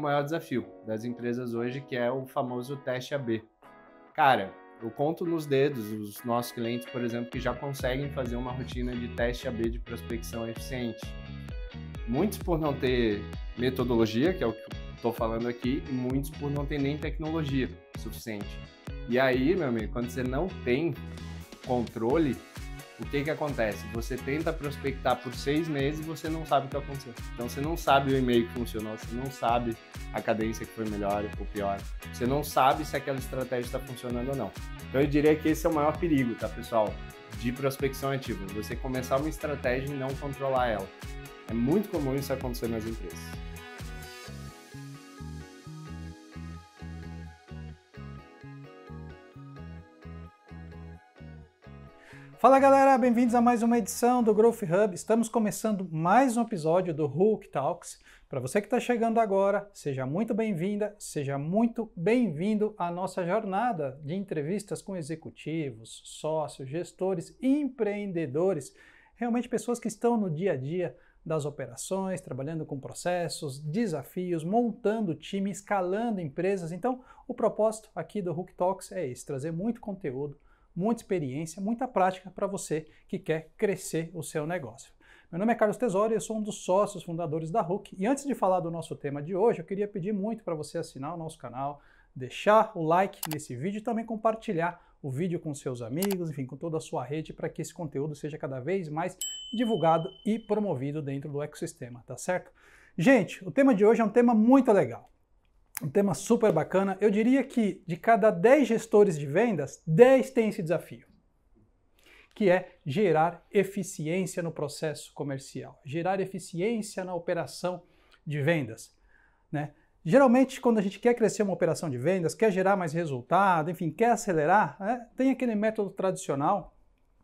o maior desafio das empresas hoje, que é o famoso teste AB. Cara, eu conto nos dedos os nossos clientes, por exemplo, que já conseguem fazer uma rotina de teste AB de prospecção eficiente. Muitos por não ter metodologia, que é o que estou falando aqui, e muitos por não ter nem tecnologia suficiente. E aí, meu amigo, quando você não tem controle, o que que acontece? Você tenta prospectar por seis meses e você não sabe o que aconteceu. Então você não sabe o e-mail que funcionou, você não sabe a cadência que foi melhor ou pior, você não sabe se aquela estratégia está funcionando ou não. Então eu diria que esse é o maior perigo, tá, pessoal? De prospecção ativa. Você começar uma estratégia e não controlar ela. É muito comum isso acontecer nas empresas. Fala galera, bem-vindos a mais uma edição do Growth Hub. Estamos começando mais um episódio do Hulk Talks. Para você que está chegando agora, seja muito bem-vinda, seja muito bem-vindo à nossa jornada de entrevistas com executivos, sócios, gestores, empreendedores, realmente pessoas que estão no dia a dia das operações, trabalhando com processos, desafios, montando time, escalando empresas. Então, o propósito aqui do Hulk Talks é esse: trazer muito conteúdo muita experiência, muita prática para você que quer crescer o seu negócio. Meu nome é Carlos Tesori, eu sou um dos sócios fundadores da Hook e antes de falar do nosso tema de hoje, eu queria pedir muito para você assinar o nosso canal, deixar o like nesse vídeo e também compartilhar o vídeo com seus amigos, enfim, com toda a sua rede para que esse conteúdo seja cada vez mais divulgado e promovido dentro do ecossistema, tá certo? Gente, o tema de hoje é um tema muito legal um tema super bacana. Eu diria que de cada 10 gestores de vendas, 10 têm esse desafio, que é gerar eficiência no processo comercial, gerar eficiência na operação de vendas. Né? Geralmente, quando a gente quer crescer uma operação de vendas, quer gerar mais resultado, enfim, quer acelerar, né? tem aquele método tradicional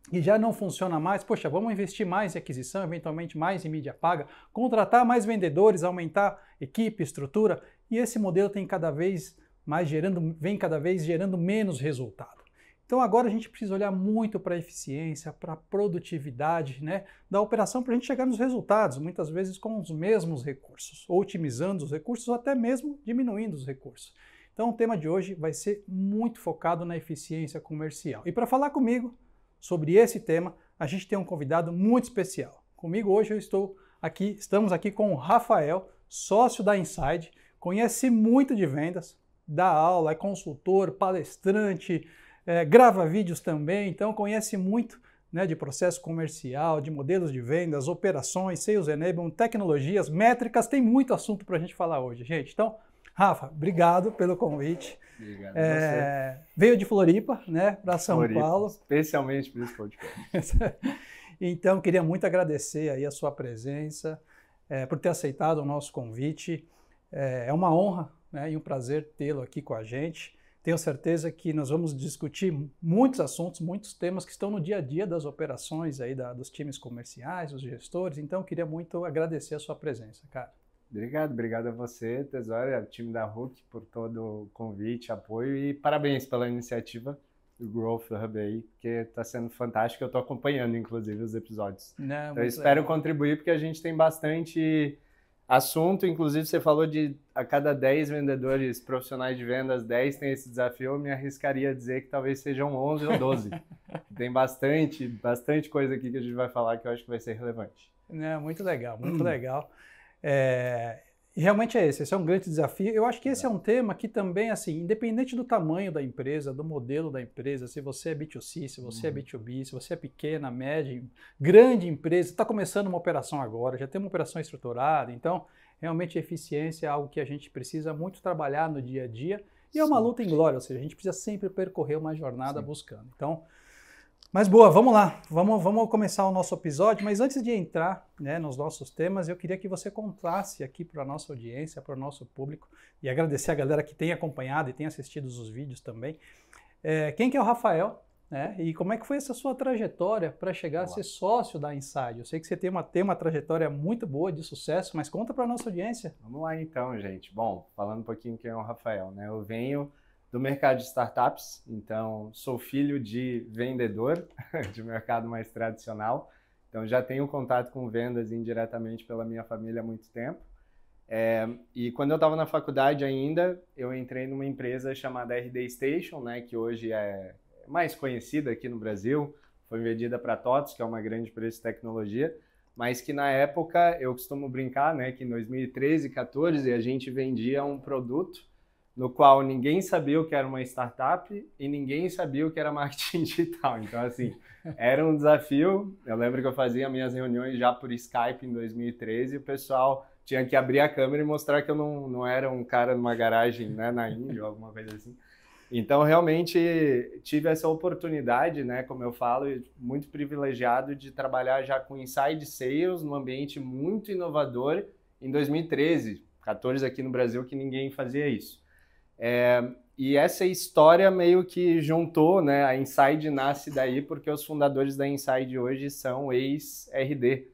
que já não funciona mais, poxa, vamos investir mais em aquisição, eventualmente mais em mídia paga, contratar mais vendedores, aumentar equipe, estrutura, e esse modelo tem cada vez mais gerando, vem cada vez gerando menos resultado. Então agora a gente precisa olhar muito para a eficiência, para a produtividade né, da operação para a gente chegar nos resultados, muitas vezes com os mesmos recursos, otimizando os recursos, ou até mesmo diminuindo os recursos. Então o tema de hoje vai ser muito focado na eficiência comercial. E para falar comigo sobre esse tema, a gente tem um convidado muito especial. Comigo hoje eu estou aqui, estamos aqui com o Rafael, sócio da Inside conhece muito de vendas, dá aula, é consultor, palestrante, é, grava vídeos também, então conhece muito né, de processo comercial, de modelos de vendas, operações, sales enablement, tecnologias, métricas, tem muito assunto para a gente falar hoje, gente. Então, Rafa, obrigado pelo convite. Obrigado é, Veio de Floripa, né, para São Floripa, Paulo. Especialmente por esse podcast. então, queria muito agradecer aí a sua presença, é, por ter aceitado o nosso convite. É, é uma honra né, e um prazer tê-lo aqui com a gente. Tenho certeza que nós vamos discutir muitos assuntos, muitos temas que estão no dia a dia das operações aí da, dos times comerciais, dos gestores. Então, queria muito agradecer a sua presença, cara. Obrigado, obrigado a você, Tesouro, ao time da RUC por todo o convite, apoio e parabéns pela iniciativa do Growth Hub aí, que está sendo fantástico. Eu estou acompanhando, inclusive, os episódios. Não, então, eu espero contribuir porque a gente tem bastante assunto, inclusive você falou de a cada 10 vendedores profissionais de vendas, 10 tem esse desafio, eu me arriscaria a dizer que talvez sejam 11 ou 12. tem bastante, bastante coisa aqui que a gente vai falar que eu acho que vai ser relevante. É, muito legal, muito legal. É, e realmente é esse, esse é um grande desafio. Eu acho que esse é um tema que também, assim, independente do tamanho da empresa, do modelo da empresa, se você é B2C, se você é uhum. é B2B, se você é pequena, média, grande empresa, está começando uma operação agora, já tem uma operação estruturada, então realmente eficiência é algo que a gente precisa muito trabalhar no dia a dia e é uma luta em glória, ou seja, a gente precisa sempre percorrer uma jornada Sim. buscando. Então, mas boa, vamos lá, vamos, vamos começar o nosso episódio, mas antes de entrar né, nos nossos temas, eu queria que você contasse aqui para a nossa audiência, para o nosso público, e agradecer a galera que tem acompanhado e tem assistido os vídeos também, é, quem que é o Rafael, né, e como é que foi essa sua trajetória para chegar a ser sócio da Inside? Eu sei que você tem uma, tem uma trajetória muito boa de sucesso, mas conta para a nossa audiência. Vamos lá então, gente. Bom, falando um pouquinho quem é o Rafael, né, eu venho do mercado de startups, então sou filho de vendedor de mercado mais tradicional, então já tenho contato com vendas indiretamente pela minha família há muito tempo. É, e quando eu estava na faculdade ainda, eu entrei numa empresa chamada RD Station, né, que hoje é mais conhecida aqui no Brasil, foi vendida para a TOTS, que é uma grande empresa de tecnologia, mas que na época eu costumo brincar, né, que em 2013, 14 a gente vendia um produto no qual ninguém sabia o que era uma startup e ninguém sabia o que era marketing digital. Então, assim, era um desafio. Eu lembro que eu fazia minhas reuniões já por Skype em 2013 e o pessoal tinha que abrir a câmera e mostrar que eu não, não era um cara numa garagem né, na Índia ou alguma coisa assim. Então, realmente tive essa oportunidade, né, como eu falo, muito privilegiado de trabalhar já com inside sales num ambiente muito inovador em 2013, 14 aqui no Brasil, que ninguém fazia isso. É, e essa história meio que juntou, né, a Inside nasce daí porque os fundadores da Inside hoje são ex-RD.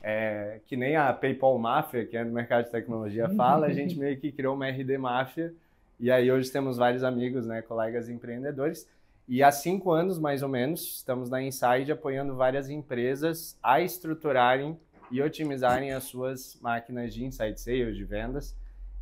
É, que nem a PayPal Mafia, que é no mercado de tecnologia, fala, a gente meio que criou uma RD Mafia e aí hoje temos vários amigos, né, colegas empreendedores. E há cinco anos, mais ou menos, estamos na Inside apoiando várias empresas a estruturarem e otimizarem as suas máquinas de inside sales, de vendas.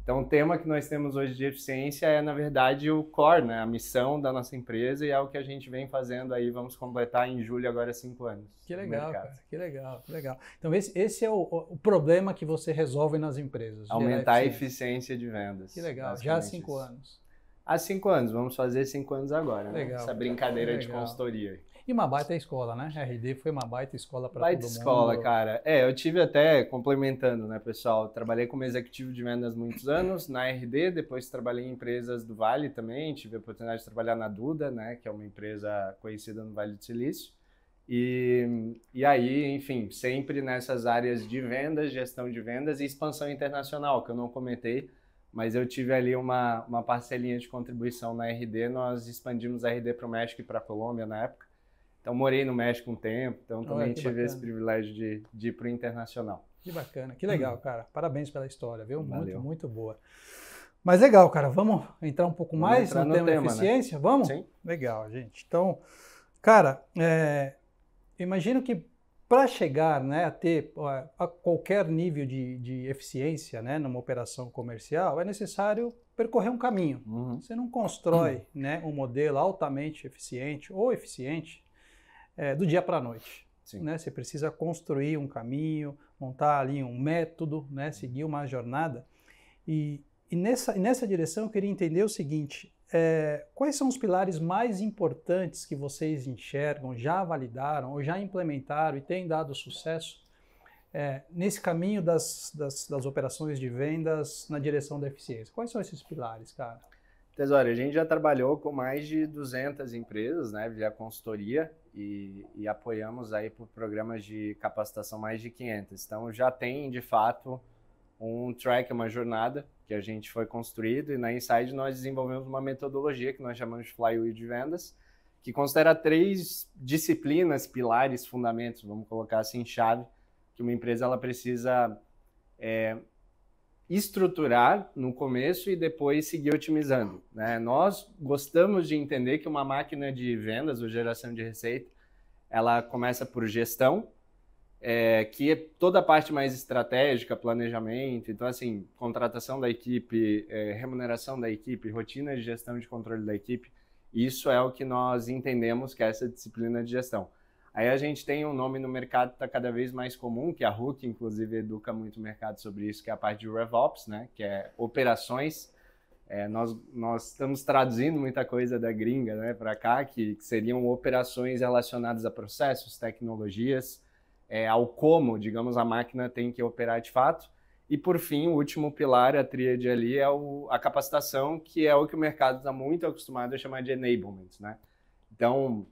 Então, o tema que nós temos hoje de eficiência é, na verdade, o core, né? a missão da nossa empresa e é o que a gente vem fazendo aí. Vamos completar em julho agora cinco anos. Que legal, cara. Que legal, que legal. Então, esse, esse é o, o, problema que você resolve nas empresas. Aumentar a eficiência de vendas. Que legal. Já há cinco anos. Há cinco anos. Vamos fazer cinco anos agora. Né? Legal. Essa brincadeira de consultoria. E uma baita escola, né? RD foi uma baita escola para todo mundo. Baita escola, cara. É, eu tive até, complementando, né, pessoal? Trabalhei como executivo de vendas muitos anos na RD, depois trabalhei em empresas do Vale também, tive a oportunidade de trabalhar na Duda, né, que é uma empresa conhecida no Vale do Silício. E, e aí, enfim, sempre nessas áreas de vendas, gestão de vendas e expansão internacional, que eu não comentei, mas eu tive ali uma, uma parcelinha de contribuição na RD. Nós expandimos a RD para o México e para a Colômbia na época. Então, morei no México um tempo, então também tive bacana. esse privilégio de, de ir para o internacional. Que bacana, que legal, cara. Parabéns pela história, viu? Valeu. Muito, muito boa. Mas legal, cara. Vamos entrar um pouco vamos mais no, no, tema, tema né? eficiência? Né? Vamos? Sim. Legal, gente. Então, cara, é, imagino que para chegar né, a ter a qualquer nível de, de eficiência né, numa operação comercial, é necessário percorrer um caminho. Uhum. Você não constrói né, um modelo altamente eficiente ou eficiente é, do dia para a noite. Né? Você precisa construir um caminho, montar ali um método, né? seguir uma jornada. E, e nessa, nessa direção eu queria entender o seguinte: é, quais são os pilares mais importantes que vocês enxergam, já validaram ou já implementaram e têm dado sucesso é, nesse caminho das, das, das operações de vendas na direção da eficiência? Quais são esses pilares, cara? Tesouro, a gente já trabalhou com mais de 200 empresas, né, via consultoria e, e, apoiamos aí por programas de capacitação mais de 500. Então já tem, de fato, um track, uma jornada que a gente foi construído e na Inside nós desenvolvemos uma metodologia que nós chamamos de Flywheel de Vendas, que considera três disciplinas, pilares, fundamentos, vamos colocar assim, chave, que uma empresa ela precisa é, estruturar no começo e depois seguir otimizando. Né? Nós gostamos de entender que uma máquina de vendas ou geração de receita, ela começa por gestão, é, que é toda a parte mais estratégica, planejamento, então assim, contratação da equipe, é, remuneração da equipe, rotina de gestão de controle da equipe, isso é o que nós entendemos que é essa disciplina de gestão. Aí a gente tem um nome no mercado que está cada vez mais comum, que a Hook, inclusive, educa muito o mercado sobre isso, que é a parte de RevOps, né? que é operações. É, nós, nós estamos traduzindo muita coisa da gringa né, para cá, que, que, seriam operações relacionadas a processos, tecnologias, é, ao como, digamos, a máquina tem que operar de fato. E, por fim, o último pilar, a tríade ali, é o, a capacitação, que é o que o mercado está muito acostumado a chamar de enablement. Né? Então,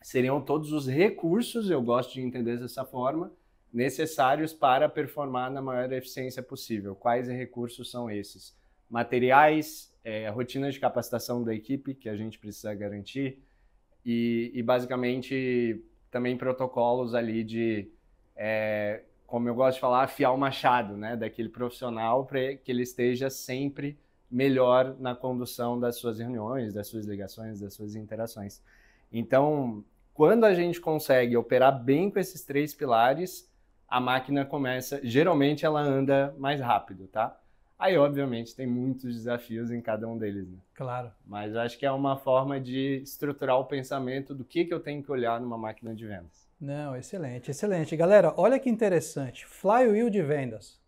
seriam todos os recursos, eu gosto de entender dessa forma, necessários para performar na maior eficiência possível. Quais recursos são esses? Materiais, é, rotinas de capacitação da equipe que a gente precisa garantir e, e basicamente também protocolos ali de, é, como eu gosto de falar, afiar o machado, né, daquele profissional para que ele esteja sempre melhor na condução das suas reuniões, das suas ligações, das suas interações. Então, quando a gente consegue operar bem com esses três pilares, a máquina começa, geralmente ela anda mais rápido, tá? Aí, obviamente, tem muitos desafios em cada um deles, né? Claro. Mas eu acho que é uma forma de estruturar o pensamento do que, que eu tenho que olhar numa máquina de vendas. Não, excelente, excelente. Galera, olha que interessante. Flywheel de vendas.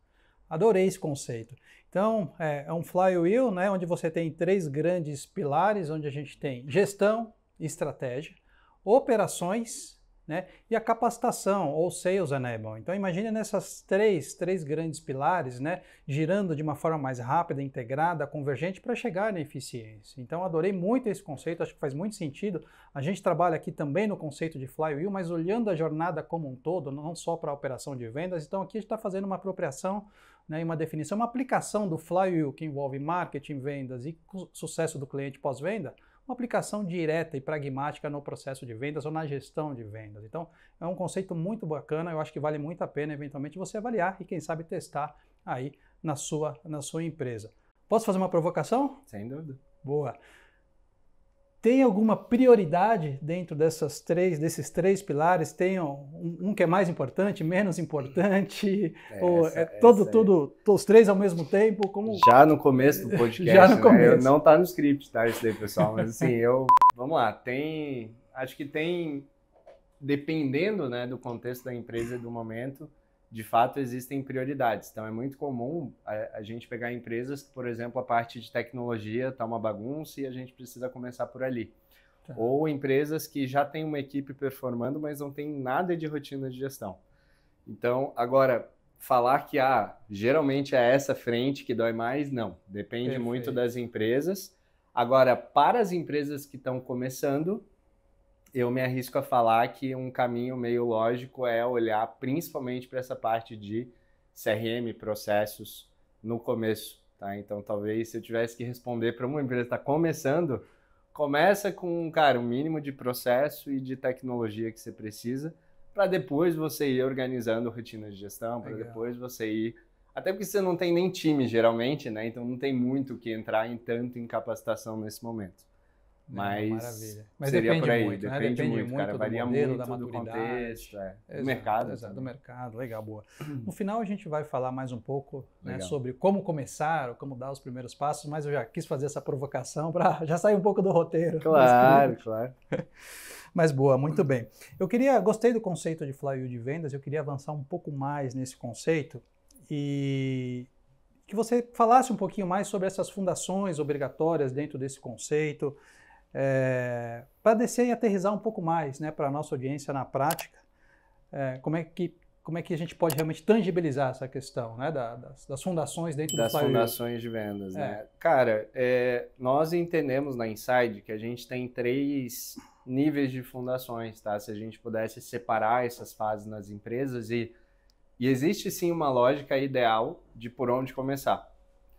Adorei esse conceito. Então, é, é um flywheel, né, onde você tem três grandes pilares, onde a gente tem gestão estratégia, operações né, e a capacitação ou sales enablement. Então imagine nessas três, três grandes pilares, né, girando de uma forma mais rápida, integrada, convergente para chegar na eficiência. Então adorei muito esse conceito, acho que faz muito sentido. A gente trabalha aqui também no conceito de flywheel, mas olhando a jornada como um todo, não só para a operação de vendas. Então aqui a gente está fazendo uma apropriação né, uma definição, uma aplicação do flywheel que envolve marketing, vendas e sucesso do cliente pós-venda uma aplicação direta e pragmática no processo de vendas ou na gestão de vendas. Então, é um conceito muito bacana, eu acho que vale muito a pena eventualmente você avaliar e quem sabe testar aí na sua, na sua empresa. Posso fazer uma provocação? Sem dúvida. Boa. Tem alguma prioridade dentro dessas três, desses três pilares? Tem um, um que é mais importante, menos importante? É, ou essa, é todo, tudo, os três ao mesmo tempo? Como... Já no começo do podcast, Já no né? começo. não está no script, tá? Isso aí, pessoal. Mas assim, eu. Vamos lá, tem. Acho que tem. Dependendo né, do contexto da empresa e do momento, de fato existem prioridades. Então é muito comum a, a, gente pegar empresas que, por exemplo, a parte de tecnologia está uma bagunça e a gente precisa começar por ali. Tá. Ou empresas que já têm uma equipe performando, mas não tem nada de rotina de gestão. Então, agora, falar que ah, geralmente é essa frente que dói mais, não. Depende Perfeito. muito das empresas. Agora, para as empresas que estão começando, eu me arrisco a falar que um caminho meio lógico é olhar principalmente para essa parte de CRM, processos no começo, tá? Então, talvez se eu tivesse que responder para uma empresa que está começando, começa com, cara, o um mínimo de processo e de tecnologia que você precisa, para depois você ir organizando rotinas de gestão, para depois você ir até porque você não tem nem time geralmente, né? Então não tem muito que entrar em tanto em capacitação nesse momento. Mas, Maravilha. Mas seria depende por aí, muito, depende, né? depende muito, muito, cara. Varia modelo, muito do contexto, é, exato, do mercado. Exato, do mercado, legal, boa. No final a gente vai falar mais um pouco né, sobre como começar, como dar os primeiros passos, mas eu já quis fazer essa provocação para já sair um pouco do roteiro. Claro, claro. Mas boa, muito bem. Eu queria, gostei do conceito de flywheel de vendas, eu queria avançar um pouco mais nesse conceito e que você falasse um pouquinho mais sobre essas fundações obrigatórias dentro desse conceito, é, para descer e aterrizar um pouco mais né, para a nossa audiência na prática, é, como, é que, como é que a gente pode realmente tangibilizar essa questão né, da, das, das, fundações dentro das do Das fundações de vendas, né? É. Cara, é, nós entendemos na Inside que a gente tem três níveis de fundações, tá? Se a gente pudesse separar essas fases nas empresas e, e existe sim uma lógica ideal de por onde começar.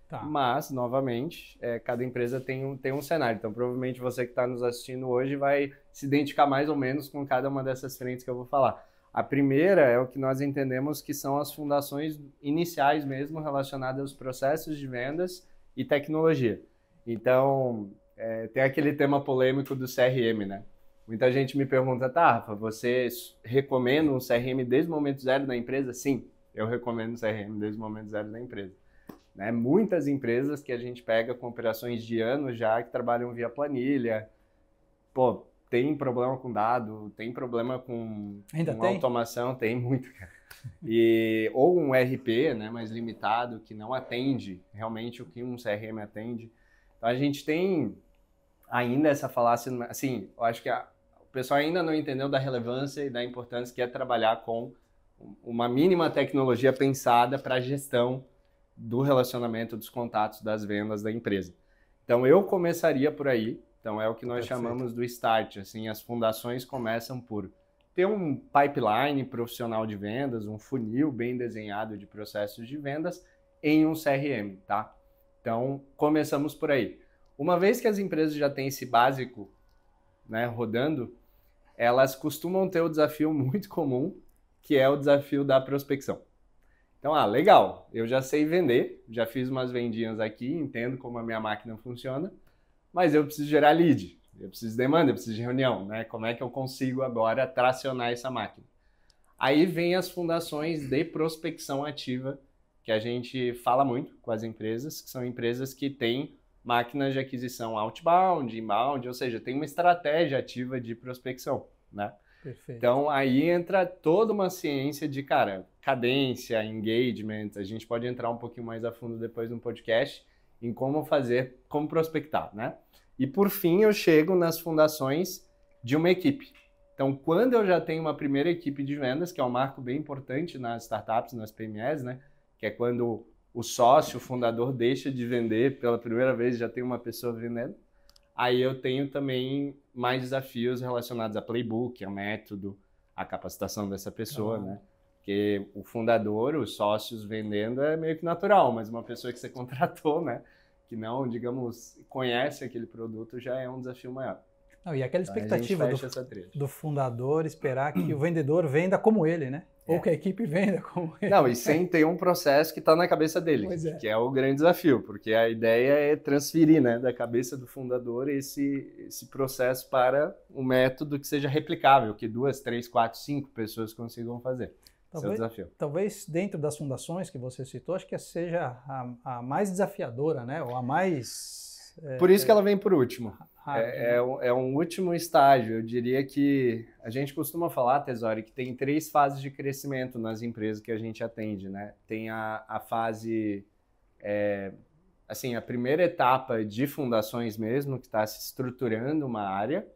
Tá. Mas, novamente, é, cada empresa tem um, tem um cenário. Então, provavelmente você que está nos assistindo hoje vai se identificar mais ou menos com cada uma dessas frentes que eu vou falar. A primeira é o que nós entendemos que são as fundações iniciais mesmo relacionadas aos processos de vendas e tecnologia. Então, é, tem aquele tema polêmico do CRM, né? Muita gente me pergunta, tá, Rafa, você recomenda um CRM desde o momento zero da empresa? Sim, eu recomendo um CRM desde o momento zero da empresa. Né? Muitas empresas que a gente pega com operações de anos já que trabalham via planilha, pô, tem problema com dado, tem problema com, com tem? automação, tem muito, cara. E, ou um RP né, mais limitado que não atende realmente o que um CRM atende. Então a gente tem ainda essa falácia, assim, eu acho que a, o pessoal ainda não entendeu da relevância e da importância que é trabalhar com uma mínima tecnologia pensada para a gestão do relacionamento, dos contatos, das vendas da empresa. Então eu começaria por aí. Então é o que nós Perfeito. chamamos do start. Assim, as fundações começam por ter um pipeline profissional de vendas, um funil bem desenhado de processos de vendas em um CRM, tá? Então começamos por aí. Uma vez que as empresas já têm esse básico, né, rodando, elas costumam ter o desafio muito comum, que é o desafio da prospecção. Então, ah, legal, eu já sei vender, já fiz umas vendinhas aqui, entendo como a minha máquina funciona, mas eu preciso gerar lead, eu preciso de demanda, eu preciso de reunião, né? Como é que eu consigo agora tracionar essa máquina? Aí vem as fundações de prospecção ativa que a gente fala muito com as empresas, que são empresas que têm máquinas de aquisição outbound, inbound, ou seja, tem uma estratégia ativa de prospecção, né? Perfeito. Então aí entra toda uma ciência de, cara, cadência, engagement. A gente pode entrar um pouquinho mais a fundo depois no podcast em como fazer, como prospectar, né? E por fim eu chego nas fundações de uma equipe. Então, quando eu já tenho uma primeira equipe de vendas, que é um marco bem importante nas startups, nas PMEs, né? Que é quando o sócio, o fundador deixa de vender pela primeira vez, já tem uma pessoa vendendo. Aí eu tenho também mais desafios relacionados a playbook, a método, a capacitação dessa pessoa, né? Porque o fundador, os sócios vendendo é meio que natural, mas uma pessoa que você contratou, né? Que não, digamos, conhece aquele produto já é um desafio maior. Não, e aquela expectativa do, do fundador esperar que o vendedor venda como ele, né? Ou É. que a equipe venda como ele. Não, e sem ter um processo que está na cabeça dele, é. que é o grande desafio, porque a ideia é transferir né, da cabeça do fundador esse, esse processo para um método que seja replicável, que duas, três, quatro, cinco pessoas consigam fazer. Esse é o Talvez, desafio. talvez dentro das fundações que você citou, acho que seja a, a mais desafiadora, né? Ou a mais. É, Por isso que ela vem por último. É, é um, é um último estágio. Eu diria que a gente costuma falar, Tesori, que tem três fases de crescimento nas empresas que a gente atende, né? Tem a, a fase, é, assim, a primeira etapa de fundações mesmo, que está se estruturando uma área.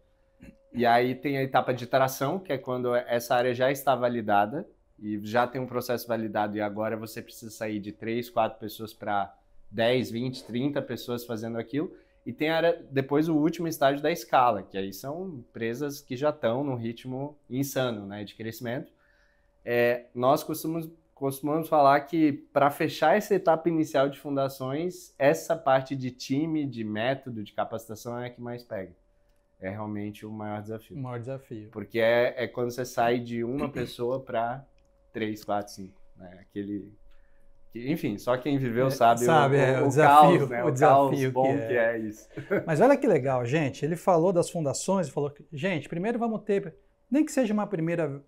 E aí tem a etapa de tração, que é quando essa área já está validada e já tem um processo validado e agora você precisa sair de três, quatro pessoas para 10, 20, 30 pessoas fazendo aquilo. E tem área, depois o último estágio da escala, que aí são empresas que já estão num ritmo insano né, de crescimento. É, nós costumamos, costumamos falar que para fechar essa etapa inicial de fundações, essa parte de time, de método, de capacitação é a que mais pega. É realmente o maior desafio. O maior desafio. Porque é, é quando você sai de uma pessoa para três, quatro, cinco. Né? Aquele. Enfim, só quem viveu É, sabe, sabe, o, é, o, o o desafio, caos, né? o O, desafio caos que bom é. que é isso. Mas olha que legal, gente. Ele falou das fundações, falou que, gente, primeiro vamos ter, nem que seja uma primeira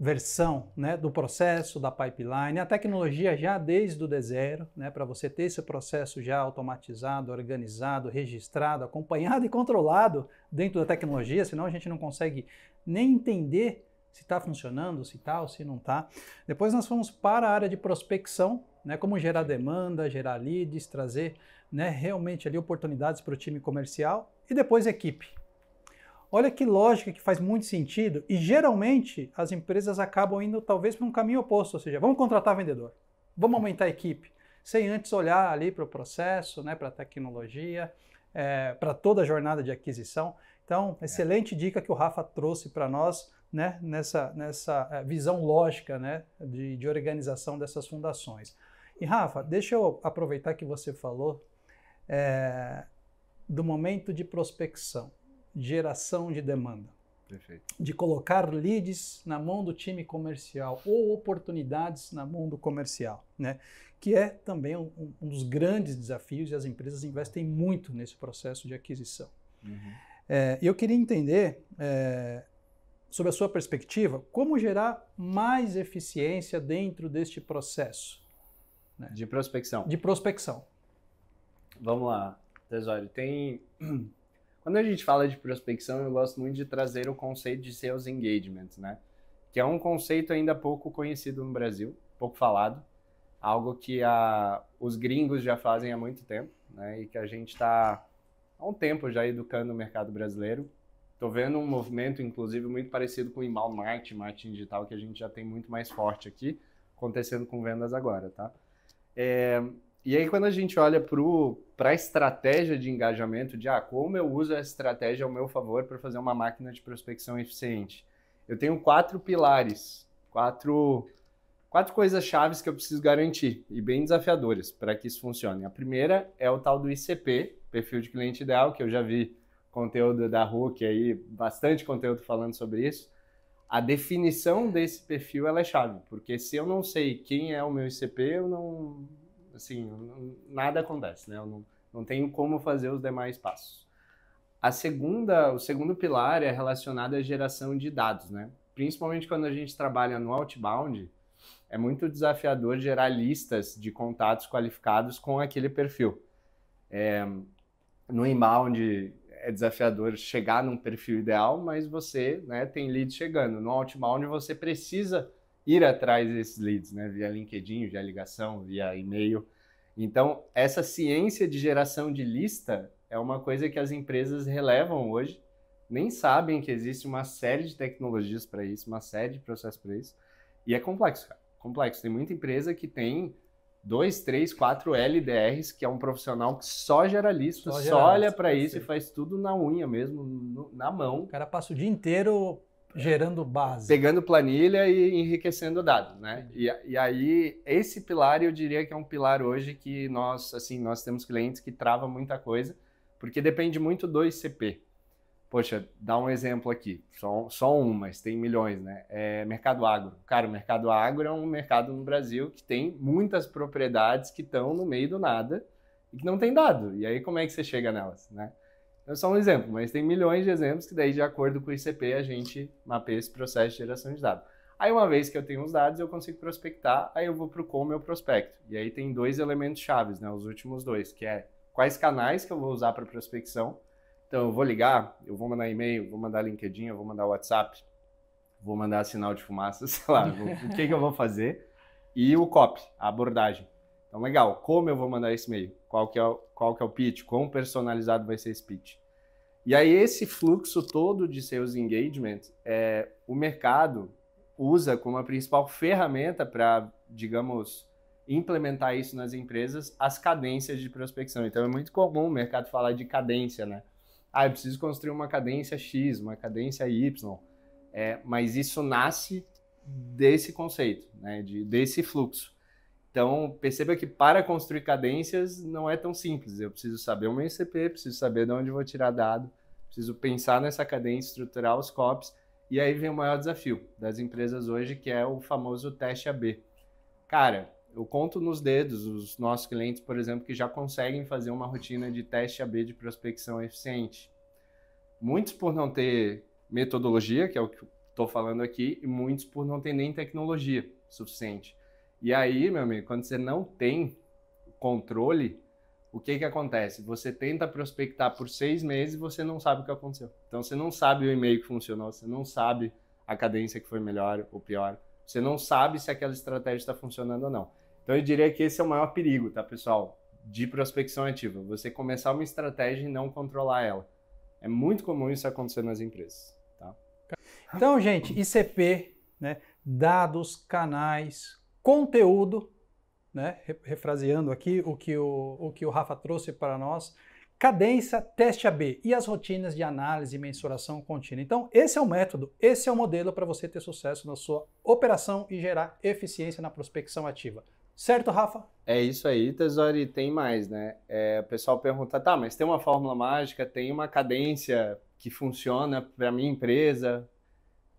versão né, do processo, da pipeline, a tecnologia já desde o D zero, né, para você ter esse processo já automatizado, organizado, registrado, acompanhado e controlado dentro da tecnologia, senão a gente não consegue nem entender se está funcionando, se está ou se não está. Depois nós fomos para a área de prospecção, né, como gerar demanda, gerar leads, trazer né, realmente ali oportunidades para o time comercial e depois equipe. Olha que lógica que faz muito sentido e geralmente as empresas acabam indo talvez para um caminho oposto, ou seja, vamos contratar vendedor, vamos aumentar a equipe, sem antes olhar ali para o processo, né, para a tecnologia, é, para toda a jornada de aquisição. Então, excelente dica que o Rafa trouxe para nós né, nessa, nessa é, visão lógica né, de, de organização dessas fundações. E Rafa, deixa eu aproveitar que você falou é, do momento de prospecção, geração de demanda, Perfeito. de colocar leads na mão do time comercial ou oportunidades na mão do comercial, né? que é também um, um dos grandes desafios e as empresas investem muito nesse processo de aquisição. Uhum. É, eu queria entender, é, sob a sua perspectiva, como gerar mais eficiência dentro deste processo De prospecção. de prospecção. Vamos lá, Tesório. Tem. Quando a gente fala de prospecção, eu gosto muito de trazer o conceito de sales engagement, né? Que é um conceito ainda pouco conhecido no Brasil, pouco falado, algo que a, os gringos já fazem há muito tempo, né? E que a gente está há um tempo já educando o mercado brasileiro. Estou vendo um movimento, inclusive, muito parecido com o inbound marketing, marketing digital, que a gente já tem muito mais forte aqui, acontecendo com vendas agora, tá? É, e aí, quando a gente olha para a estratégia de engajamento, de ah, como eu uso essa estratégia ao meu favor para fazer uma máquina de prospecção eficiente, eu tenho quatro pilares, quatro, quatro coisas chaves que eu preciso garantir e bem desafiadoras para que isso funcione. A primeira é o tal do ICP, perfil de cliente ideal, que eu já vi conteúdo da Hulk aí, bastante conteúdo falando sobre isso. A definição desse perfil ela é chave, porque se eu não sei quem é o meu ICP, eu não, assim, nada acontece, né? Eu não, não tenho como fazer os demais passos. A segunda, o segundo pilar é relacionado à geração de dados, né? Principalmente quando a gente trabalha no outbound, é muito desafiador gerar listas de contatos qualificados com aquele perfil. É, no inbound é desafiador chegar num perfil ideal, mas você né, tem leads chegando. No outbound você precisa ir atrás desses leads, né, via LinkedIn, via ligação, via e-mail. Então, essa ciência de geração de lista é uma coisa que as empresas relevam hoje, nem sabem que existe uma série de tecnologias para isso, uma série de processos para isso, e é complexo, cara. Complexo. Tem muita empresa que tem dois, três, quatro LDRs, que é um profissional que só gera lista, só, só olha para isso e faz tudo na unha mesmo, no, na mão. O cara passa o dia inteiro gerando base. Pegando planilha e enriquecendo dados, né? E, e, aí, esse pilar eu diria que é um pilar hoje que nós, assim, nós temos clientes que travam muita coisa, porque depende muito do ICP. Poxa, dá um exemplo aqui, só, só um, mas tem milhões, né? É mercado agro. Cara, o mercado agro é um mercado no Brasil que tem muitas propriedades que estão no meio do nada e que não tem dado. E aí, como é que você chega nelas, né? É só um exemplo, mas tem milhões de exemplos que daí, de acordo com o ICP, a gente mapeia esse processo de geração de dados. Aí, uma vez que eu tenho os dados, eu consigo prospectar, aí eu vou para o como eu prospecto. E aí tem dois elementos chaves, né? Os últimos dois, que é quais canais que eu vou usar para prospecção então, eu vou ligar, eu vou mandar e-mail, vou mandar LinkedIn, eu vou mandar WhatsApp, vou mandar sinal de fumaça, sei lá, vou, o que, que eu vou fazer. E o copy, a abordagem. Então, legal, como eu vou mandar esse e-mail? Qual que é o, qual que é o pitch? Quão personalizado vai ser esse pitch? E aí, esse fluxo todo de seus engagement, é, o mercado usa como a principal ferramenta para, digamos, implementar isso nas empresas, as cadências de prospecção. Então, é muito comum o mercado falar de cadência, né? Ah, eu preciso construir uma cadência X, uma cadência Y. É, mas isso nasce desse conceito, né, de, desse fluxo. Então, perceba que para construir cadências não é tão simples. Eu preciso saber o meu ICP, preciso saber de onde vou tirar dado, preciso pensar nessa cadência, estruturar os COPs, e aí vem o maior desafio das empresas hoje, que é o famoso teste AB. Cara, eu conto nos dedos os nossos clientes, por exemplo, que já conseguem fazer uma rotina de teste AB de prospecção eficiente. Muitos por não ter metodologia, que é o que estou falando aqui, e muitos por não ter nem tecnologia suficiente. E aí, meu amigo, quando você não tem controle, o que que acontece? Você tenta prospectar por seis meses e você não sabe o que aconteceu. Então, você não sabe o e-mail que funcionou, você não sabe a cadência que foi melhor ou pior. Você não sabe se aquela estratégia está funcionando ou não. Então eu diria que esse é o maior perigo, tá, pessoal? De prospecção ativa. Você começar uma estratégia e não controlar ela. É muito comum isso acontecer nas empresas. Tá? Então, gente, ICP, né, dados, canais, conteúdo, né, refraseando aqui o que o, o que o Rafa trouxe para nós, cadência, teste AB e as rotinas de análise e mensuração contínua. Então, esse é o método, esse é o modelo para você ter sucesso na sua operação e gerar eficiência na prospecção ativa. Certo, Rafa? É isso aí, Tesori, tem mais, né? É, o pessoal pergunta, tá, mas tem uma fórmula mágica, tem uma cadência que funciona para minha empresa?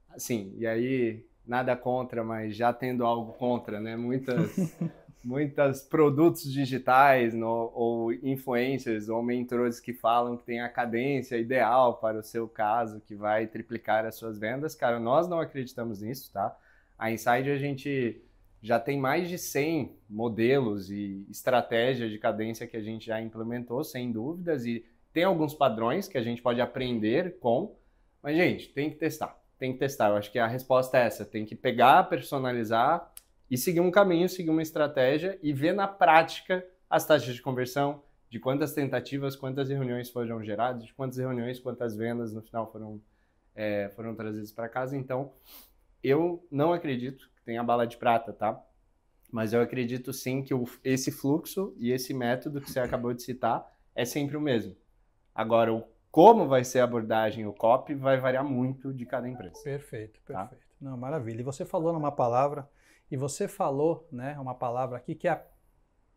Assim, e aí, nada contra, mas já tendo algo contra, né? Muitas muitos produtos digitais no, ou influencers ou mentores que falam que tem a cadência ideal para o seu caso, que vai triplicar as suas vendas. Cara, nós não acreditamos nisso, tá? A Inside a gente já tem mais de 100 modelos e estratégias de cadência que a gente já implementou, sem dúvidas, e tem alguns padrões que a gente pode aprender com, mas, gente, tem que testar. Tem que testar. Eu acho que a resposta é essa. Tem que pegar, personalizar e seguir um caminho, seguir uma estratégia e ver na prática as taxas de conversão, de quantas tentativas, quantas reuniões foram geradas, de quantas reuniões, quantas vendas no final foram, é, foram trazidas para casa. Então, eu não acredito que tenha bala de prata, tá? Mas eu acredito sim que o, esse fluxo e esse método que você acabou de citar é sempre o mesmo. Agora, o como vai ser a abordagem, o copy, vai variar muito de cada empresa. Perfeito, tá? perfeito. Tá? Não, maravilha. E você falou numa palavra e você falou, né, uma palavra aqui que é a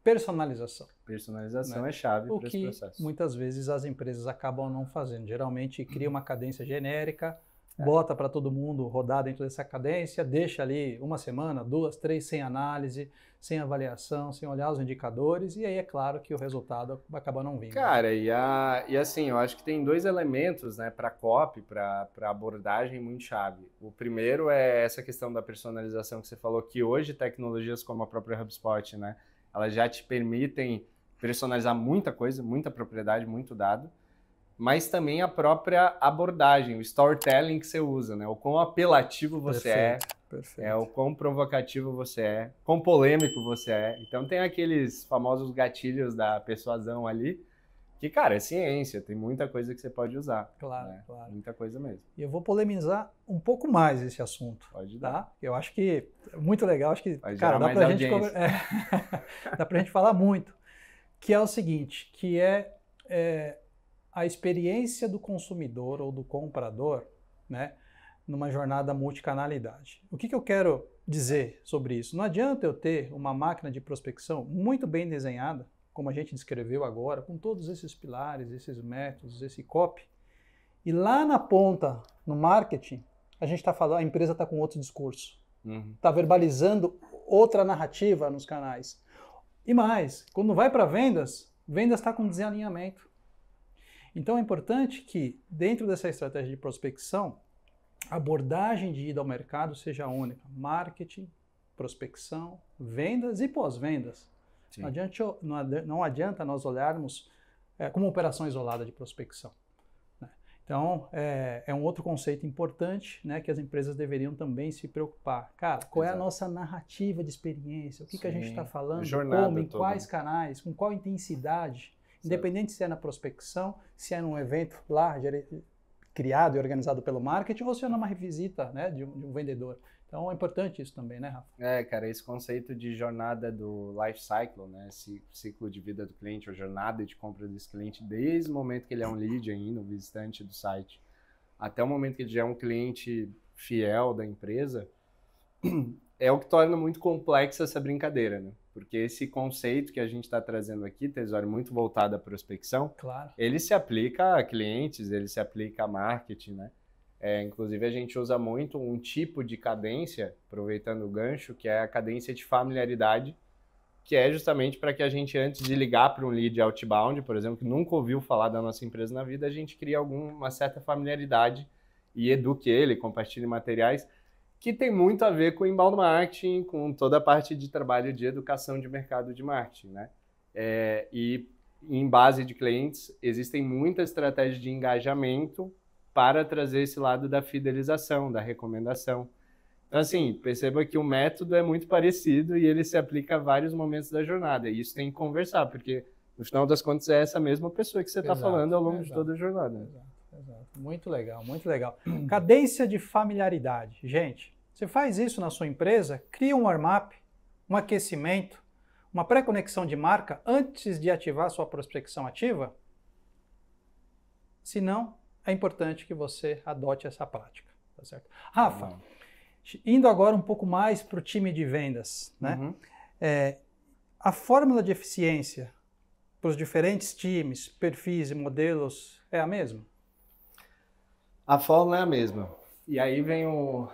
personalização. Personalização né? é chave para esse processo. muitas vezes as empresas acabam não fazendo. Geralmente cria uma cadência genérica. Bota para todo mundo rodar dentro dessa cadência, deixa ali uma semana, duas, três sem análise, sem avaliação, sem olhar os indicadores, e aí é claro que o resultado acaba não vindo. Cara, e, a, e assim, eu acho que tem dois elementos né, para copy, para abordagem muito chave. O primeiro é essa questão da personalização que você falou, que hoje tecnologias como a própria HubSpot, né, elas já te permitem personalizar muita coisa, muita propriedade, muito dado mas também a própria abordagem, o storytelling que você usa, né? O quão apelativo você é, perfeito, é, perfeito. é, o quão provocativo você é, quão polêmico você é. Então tem aqueles famosos gatilhos da persuasão ali, que, cara, é ciência, tem muita coisa que você pode usar. Claro, né? claro. Muita coisa mesmo. E eu vou polemizar um pouco mais esse assunto. Pode dar. Tá? Eu acho que é muito legal, acho que, Vai cara, dá pra, gente, é, dá pra gente falar muito. Que é o seguinte, que é, é a experiência do consumidor ou do comprador, né, numa jornada multicanalidade. O que, que eu quero dizer sobre isso? Não adianta eu ter uma máquina de prospecção muito bem desenhada, como a gente descreveu agora, com todos esses pilares, esses métodos, esse copy, e lá na ponta, no marketing, a gente está falando, a empresa está com outro discurso, está uhum. Tá verbalizando outra narrativa nos canais. E mais, quando vai para vendas, vendas está com desalinhamento. Então é importante que, dentro dessa estratégia de prospecção, a abordagem de ida ao mercado seja única. Marketing, prospecção, vendas e pós-vendas. Não adianta, não adianta nós olharmos é, como operação isolada de prospecção. Né? Então, é, é, um outro conceito importante né, que as empresas deveriam também se preocupar. Cara, qual Exato. é a nossa narrativa de experiência? O que, que a gente está falando? Como? Em toda. quais canais? Com qual intensidade? Independente se é na prospecção, se é num evento lá criado e organizado pelo marketing ou se é numa revisita né, de, um, de um vendedor. Então é importante isso também, né, Rafa? É, cara, esse conceito de jornada do life cycle, né, esse ciclo de vida do cliente, ou jornada de compra desse cliente, desde o momento que ele é um lead ainda, um visitante do site, até o momento que ele já é um cliente fiel da empresa, é o que torna muito complexa essa brincadeira, né? Porque esse conceito que a gente está trazendo aqui, Tesório, muito voltado à prospecção, claro. ele se aplica a clientes, ele se aplica a marketing, né? É, inclusive, a gente usa muito um tipo de cadência, aproveitando o gancho, que é a cadência de familiaridade, que é justamente para que a gente, antes de ligar para um lead outbound, por exemplo, que nunca ouviu falar da nossa empresa na vida, a gente cria alguma certa familiaridade e eduque ele, compartilhe materiais que tem muito a ver com inbound marketing, com toda a parte de trabalho de educação de mercado de marketing, né? É, e em base de clientes, existem muitas estratégias de engajamento para trazer esse lado da fidelização, da recomendação. Então, assim, perceba que o método é muito parecido e ele se aplica a vários momentos da jornada. E isso tem que conversar, porque no final das contas é essa mesma pessoa que você está falando ao longo exato, de toda a jornada. Exato. Muito legal, muito legal. Cadência de familiaridade. Gente, você faz isso na sua empresa, cria um warm-up, um aquecimento, uma pré-conexão de marca antes de ativar sua prospecção ativa? Se não, é importante que você adote essa prática. Tá certo? Rafa, uhum. indo agora um pouco mais para o time de vendas, né? Uhum. É, a fórmula de eficiência para os diferentes times, perfis e modelos é a mesma? A fórmula é a mesma. E aí vem o.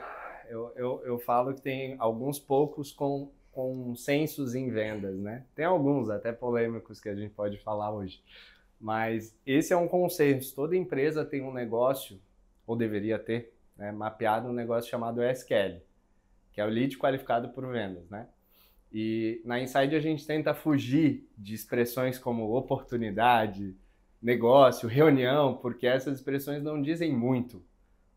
Eu, eu, eu falo que tem alguns poucos com consensos em vendas, né? Tem alguns até polêmicos que a gente pode falar hoje. Mas esse é um consenso. Toda empresa tem um negócio, ou deveria ter, né, mapeado um negócio chamado SQL, que é o lead qualificado por vendas, né? E na Inside a gente tenta fugir de expressões como oportunidade, negócio, reunião, porque essas expressões não dizem muito.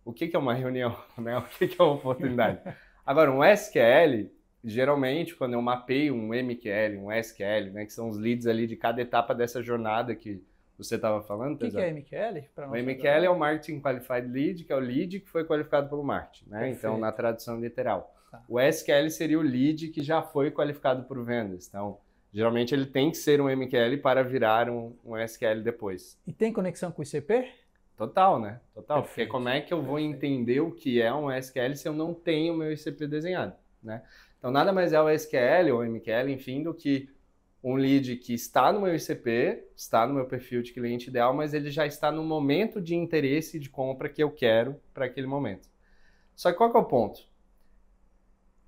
O que, que é uma reunião? Né? O que, que é uma oportunidade? Agora, um SQL, geralmente, quando eu mapeio um MQL, um SQL, né, que são os leads ali de cada etapa dessa jornada que você estava falando, O que, que, é MQL? O MQL é o Marketing Qualified Lead, que é o lead que foi qualificado pelo marketing, né? Então, na tradução literal. Tá. O SQL seria o lead que já foi qualificado por vendas. Então, Geralmente ele tem que ser um MQL para virar um, um SQL depois. E tem conexão com o ICP? Total, né? Total. Perfeito. Porque como é que eu vou entender o que é um SQL se eu não tenho o meu ICP desenhado, né? Então nada mais é o SQL ou MQL, enfim, do que um lead que está no meu ICP, está no meu perfil de cliente ideal, mas ele já está no momento de interesse de compra que eu quero para aquele momento. Só que qual que é o ponto?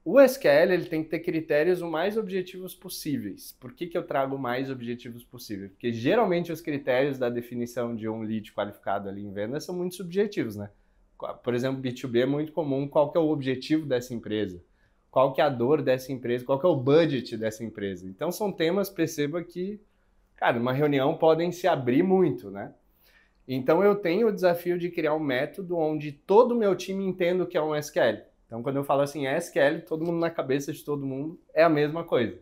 O SQL ele tem que ter critérios o mais objetivos possíveis. Por que, que eu trago mais objetivos possíveis? Porque geralmente os critérios da definição de um lead qualificado ali em venda são muito subjetivos, né? Por exemplo, B2B é muito comum. Qual que é o objetivo dessa empresa? qual que é a dor dessa empresa, qual que é o budget dessa empresa. Então são temas, perceba que, cara, numa reunião podem se abrir muito, né? Então eu tenho o desafio de criar um método onde todo o meu time entenda o que é um SQL. Então quando eu falo assim, SQL, todo mundo na cabeça de todo mundo é a mesma coisa.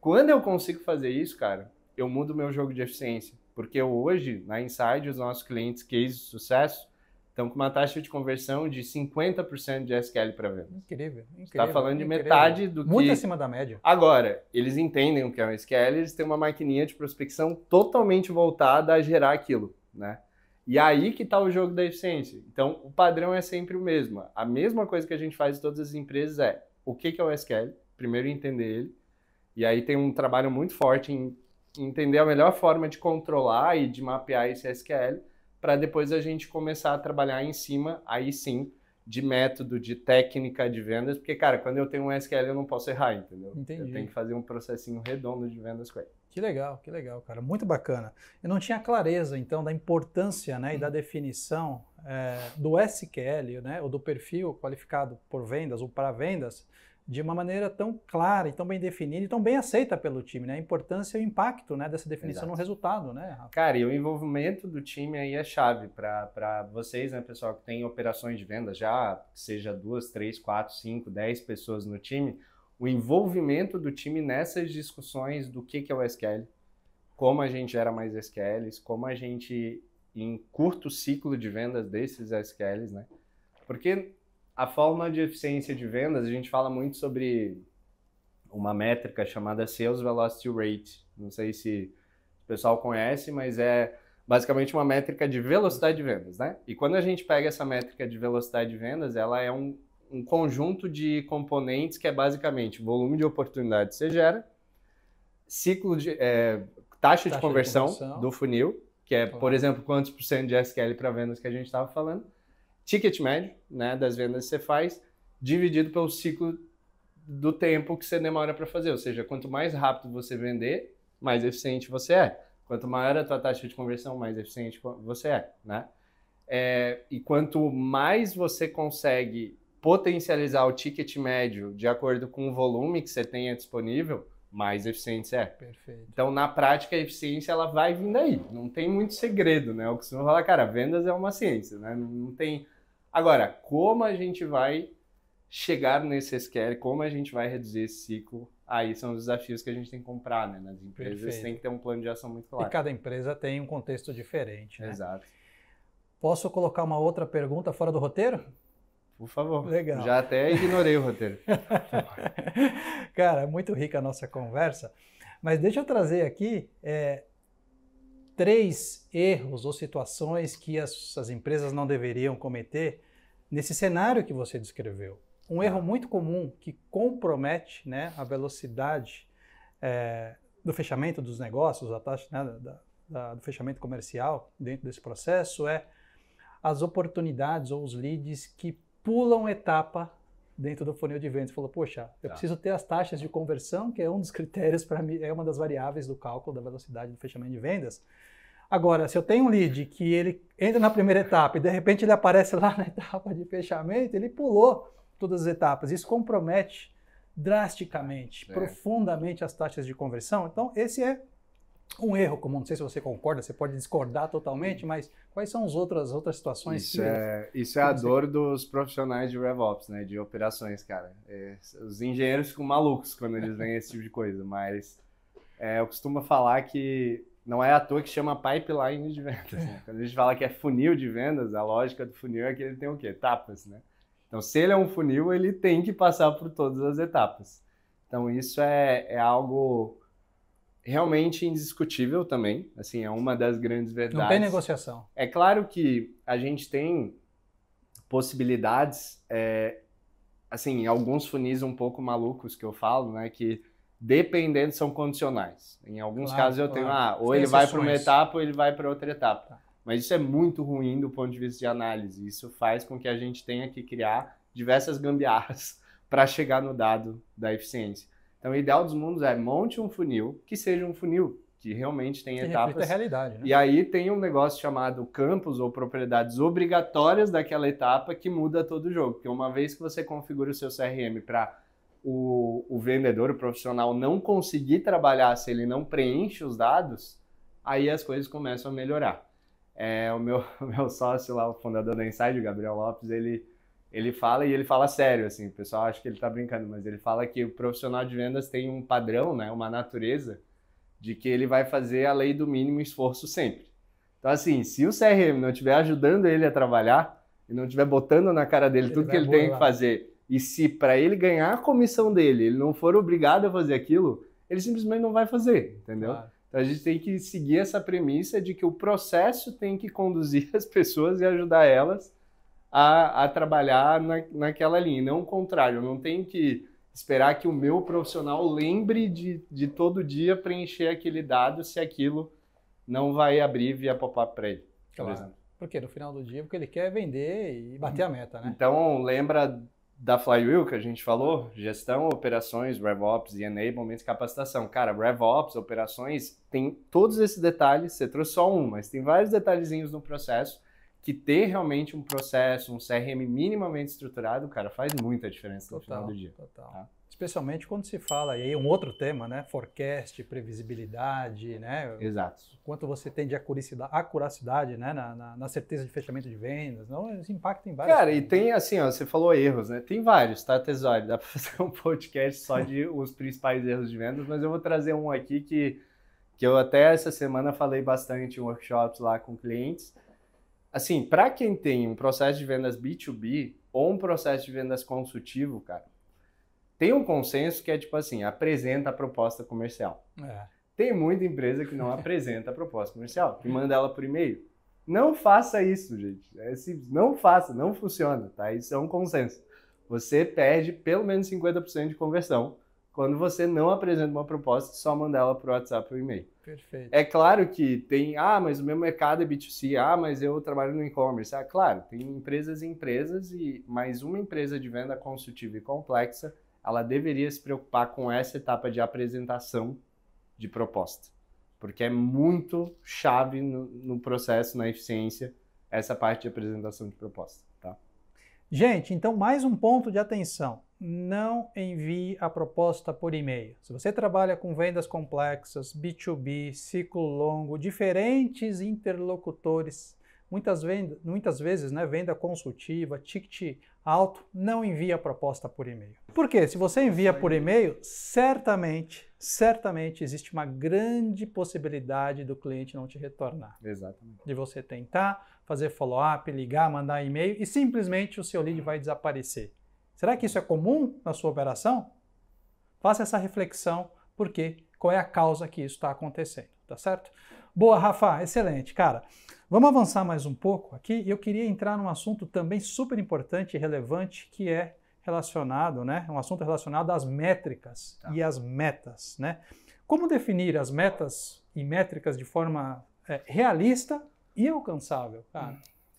Quando eu consigo fazer isso, cara, eu mudo meu jogo de eficiência. Porque hoje, na Inside, os nossos clientes cases de sucesso, então, com uma taxa de conversão de 50% de SQL para venda. Incrível, incrível. Está falando incrível. de metade do que... Muito acima da média. Agora, eles entendem o que é um SQL, eles têm uma maquininha de prospecção totalmente voltada a gerar aquilo, né? E aí que está o jogo da eficiência. Então, o padrão é sempre o mesmo. A mesma coisa que a gente faz em todas as empresas é o que é o SQL, primeiro entender ele, e aí tem um trabalho muito forte em entender a melhor forma de controlar e de mapear esse SQL, para depois a gente começar a trabalhar em cima, aí sim, de método, de técnica de vendas, porque, cara, quando eu tenho um SQL eu não posso errar, entendeu? Entendi. Eu tenho que fazer um processinho redondo de vendas com ele. Que legal, que legal, cara. Muito bacana. Eu não tinha clareza, então, da importância né, e da definição é, do SQL, né, ou do perfil qualificado por vendas ou para vendas, de uma maneira tão clara e tão bem definida e tão bem aceita pelo time, né? A importância e o impacto né, dessa definição Exato. no resultado, né, Rafa? Cara, e o envolvimento do time aí é chave para vocês, né, pessoal, que tem operações de venda já, seja duas, três, quatro, cinco, dez pessoas no time, o envolvimento do time nessas discussões do que, que é o SQL, como a gente gera mais SQLs, como a gente, em curto ciclo de vendas desses SQLs, né? Porque a forma de eficiência de vendas, a gente fala muito sobre uma métrica chamada Sales Velocity Rate. Não sei se o pessoal conhece, mas é basicamente uma métrica de velocidade de vendas, né? E quando a gente pega essa métrica de velocidade de vendas, ela é um, um conjunto de componentes que é basicamente volume de oportunidade que você gera, ciclo de é, taxa, taxa de, conversão de, conversão do funil, que é, por exemplo, quantos por cento de SQL para vendas que a gente estava falando, ticket médio né, das vendas que você faz, dividido pelo ciclo do tempo que você demora para fazer. Ou seja, quanto mais rápido você vender, mais eficiente você é. Quanto maior a tua taxa de conversão, mais eficiente você é, né? É, e quanto mais você consegue potencializar o ticket médio de acordo com o volume que você tenha disponível, mais eficiente você é. Perfeito. Então, na prática, a eficiência ela vai vindo aí. Não tem muito segredo, né? O que você fala, cara, vendas é uma ciência, né? Não tem Agora, como a gente vai chegar nesse SQL, como a gente vai reduzir esse ciclo, aí são os desafios que a gente tem que comprar, né? Nas empresas Perfeito. tem que ter um plano de ação muito claro. E cada empresa tem um contexto diferente, né? Exato. Posso colocar uma outra pergunta fora do roteiro? Por favor. Legal. Já até ignorei o roteiro. Cara, é muito rica a nossa conversa, mas deixa eu trazer aqui é, três erros ou situações que as, as empresas não deveriam cometer nesse cenário que você descreveu. Um erro tá. muito comum que compromete né, a velocidade é, do fechamento dos negócios, a taxa né, da, da, do fechamento comercial dentro desse processo é as oportunidades ou os leads que pulam etapa dentro do funil de vendas. Falou, poxa, eu tá. preciso ter as taxas de conversão, que é um dos critérios para mim, é uma das variáveis do cálculo da velocidade do fechamento de vendas. Agora, se eu tenho um lead que ele entra na primeira etapa e de repente ele aparece lá na etapa de fechamento, ele pulou todas as etapas. Isso compromete drasticamente, é. profundamente as taxas de conversão. Então, esse é um erro comum. Não sei se você concorda, você pode discordar totalmente, mas quais são as outras, outras situações? Isso, que, é, isso é a dor dos profissionais de RevOps, né, de operações, cara. É, os engenheiros ficam malucos quando eles veem esse tipo de coisa, mas é, eu costumo falar que não é à toa que chama pipeline de vendas. Né? Quando a gente fala que é funil de vendas, a lógica do funil é que ele tem o quê? Etapas, né? Então, se ele é um funil, ele tem que passar por todas as etapas. Então, isso é, é algo realmente indiscutível também. Assim, é uma das grandes verdades. Não tem negociação. É claro que a gente tem possibilidades, é, assim, alguns funis um pouco malucos que eu falo, né? Que dependendo, são condicionais. Em alguns Claro, casos eu tenho, claro. ah, ou Tem ele vai para uma etapa ou ele vai para outra etapa. Tá. Mas isso é muito ruim do ponto de vista de análise. Isso faz com que a gente tenha que criar diversas gambiarras para chegar no dado da eficiência. Então, o ideal dos mundos é monte um funil que seja um funil que realmente tem Que reflita a etapas. realidade, né? E aí tem um negócio chamado campos ou propriedades obrigatórias daquela etapa que muda todo o jogo. Porque uma vez que você configura o seu CRM para o, o vendedor, o profissional, não conseguir trabalhar se ele não preenche os dados, aí as coisas começam a melhorar. É, o, meu, o meu sócio lá, o fundador da Inside, o Gabriel Lopes, ele, ele fala e ele fala sério, assim, o pessoal acha que ele está brincando, mas ele fala que o profissional de vendas tem um padrão, né, uma natureza, de que ele vai fazer a lei do mínimo esforço sempre. Então, assim, se o CRM não estiver ajudando ele a trabalhar e não estiver botando na cara dele Ele tudo que ele tem que fazer, e se para ele ganhar a comissão dele, ele não for obrigado a fazer aquilo, ele simplesmente não vai fazer, entendeu? Claro. Então a gente tem que seguir essa premissa de que o processo tem que conduzir as pessoas e ajudar elas a, a trabalhar na, naquela linha, não o contrário. Não tenho que esperar que o meu profissional lembre de, de todo dia preencher aquele dado se aquilo não vai abrir via pop-up para ele, por Claro. Porque no final do dia o que ele quer vender e bater a meta, né? Então, lembra da Flywheel que a gente falou? Gestão, operações, RevOps e Enablement, capacitação. Cara, RevOps, operações, tem todos esses detalhes. Você trouxe só um, mas tem vários detalhezinhos no processo que ter realmente um processo, um CRM minimamente estruturado, cara, faz muita diferença no final Total, do dia. total. tá? Especialmente quando se fala, e aí um outro tema, né? Forecast, previsibilidade, né? Exato. Quanto você tem de acuracidade, acuracidade né? Na, na- na certeza de fechamento de vendas. Não, isso impacta em várias Cara, e tem assim, ó, você falou erros, né? Tem vários, tá, Tesório? Dá pra fazer um podcast só de os principais erros de vendas, mas eu vou trazer um aqui que, que eu até essa semana falei bastante em workshops lá com clientes. Assim, para quem tem um processo de vendas B2B ou um processo de vendas consultivo, cara, tem um consenso que é tipo assim, apresenta a proposta comercial. É. Tem muita empresa que não apresenta a proposta comercial, que manda ela por e-mail. Não faça isso, gente. É simples. Não faça, não funciona, tá? Isso é um consenso. Você perde pelo menos 50% de conversão quando você não apresenta uma proposta e só manda ela por WhatsApp ou e-mail. Perfeito. É claro que tem, ah, mas o meu mercado é B2C, ah, mas eu trabalho no e-commerce. Ah, claro, tem empresas e empresas, e mais uma empresa de venda consultiva e complexa, ela deveria se preocupar com essa etapa de apresentação de proposta. Porque é muito chave no, no processo, na eficiência, essa parte de apresentação de proposta, tá? Gente, então mais um ponto de atenção. Não envie a proposta por e-mail. Se você trabalha com vendas complexas, B2B, ciclo longo, diferentes interlocutores, muitas, venda, muitas vezes né, venda consultiva, ticket alto, não envie a proposta por e-mail. Por quê? Se você envia por e-mail, certamente, certamente existe uma grande possibilidade do cliente não te retornar Exatamente. de você tentar fazer follow-up, ligar, mandar e-mail e simplesmente o seu lead vai desaparecer. Será que isso é comum na sua operação? Faça essa reflexão, porque qual é a causa que isso está acontecendo, tá certo? Boa, Rafa, excelente, cara. Vamos avançar mais um pouco aqui. Eu queria entrar num assunto também super importante e relevante que é relacionado, né? Um assunto relacionado às métricas Tá. e às metas, né? Como definir as metas e métricas de forma é, realista e alcançável, cara?